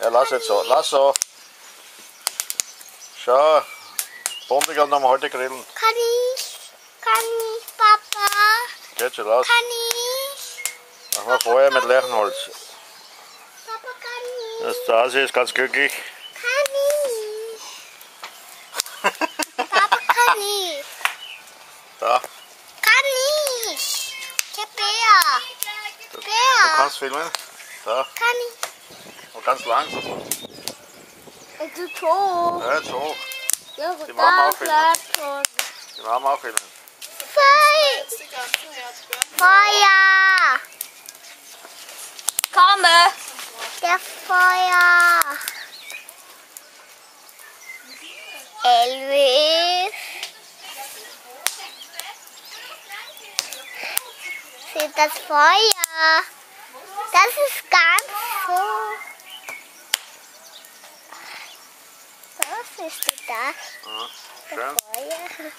Ja, lass jetzt so. Lass so. Schau. Bondig und am heute grillen. Kann ich? Kann ich, Papa? Geht schon raus. Kann ich? Machen wir Feuer mit Lärchenholz. Papa, kann ich? Das Stasi ist ganz glücklich. Kann ich? Papa, kann ich? Da. Kann ich? Der Bär. Du Bär. kannst filmen. Da. Kann ich? Und ganz langsam. Es ist hoch. Ja, jetzt hoch. Ja, Die Mama schon. Die Mama Erdbeeren. Feuer. Komme! Der Feuer. Elvis. Seht das Feuer. Das ist ganz so. Was ist denn das? Ja, Das schön. Feuer.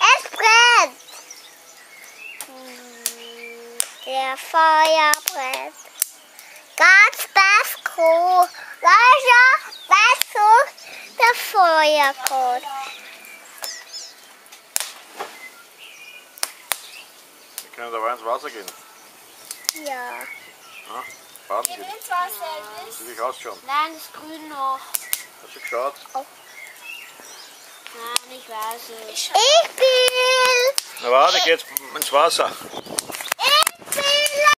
Es brennt. Der Feuer brennt. Ganz Basko. Leute, Basko, der Feuercode. Wir können da ins Wasser gehen. Ja. Ja, baden gehen. Ins Wasser. Wie dich ausschauen. Nein, ist grün noch. Hast du geschaut? Nein, ich weiß nicht. Ich will. Na warte, geht's ins Wasser.